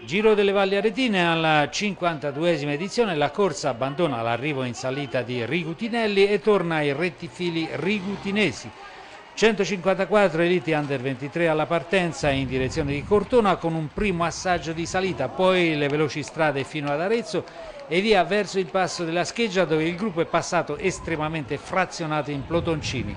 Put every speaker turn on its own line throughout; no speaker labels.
Giro delle Valli Aretine alla 52esima edizione, la corsa abbandona l'arrivo in salita di Rigutinelli e torna ai rettifili rigutinesi. 154 eliti under 23 alla partenza in direzione di Cortona con un primo assaggio di salita, poi le veloci strade fino ad Arezzo e via verso il passo della scheggia dove il gruppo è passato estremamente frazionato in plotoncini.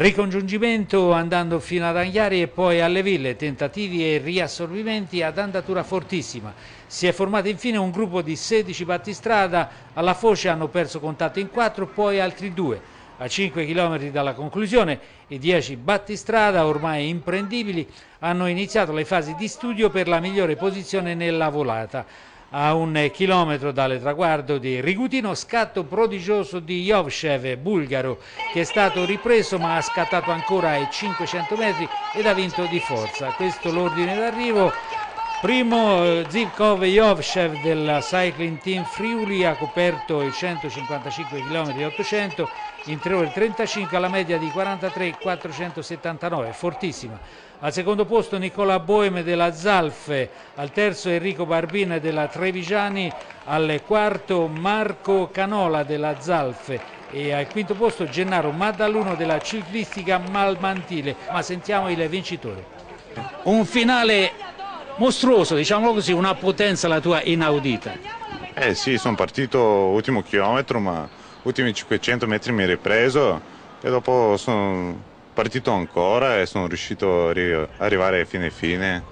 Ricongiungimento andando fino ad Anghiari e poi alle ville, tentativi e riassorbimenti ad andatura fortissima. Si è formato infine un gruppo di 16 battistrada, alla foce hanno perso contatto in 4, poi altri due. A 5 km dalla conclusione i 10 battistrada, ormai imprendibili, hanno iniziato le fasi di studio per la migliore posizione nella volata a un chilometro dal traguardo di Rigutino, scatto prodigioso di Jovcev, bulgaro, che è stato ripreso ma ha scattato ancora ai 500 metri ed ha vinto di forza. Questo l'ordine d'arrivo. Primo eh, Zivkov Jovcev del Cycling Team Friuli ha coperto i 155 km 800 in 3 ore 35 alla media di 43,479, fortissima. Al secondo posto Nicola Boeme della Zalfe, al terzo Enrico Barbina della Trevigiani, al quarto Marco Canola della Zalfe e al quinto posto Gennaro Maddaluno della ciclistica Malmantile. Ma sentiamo il vincitore. Un finale mostruoso, diciamo così, una potenza la tua inaudita.
Eh sì, sono partito ultimo chilometro, ma ultimi 500 metri mi hai ripreso e dopo sono partito ancora e sono riuscito ad arrivare a fine fine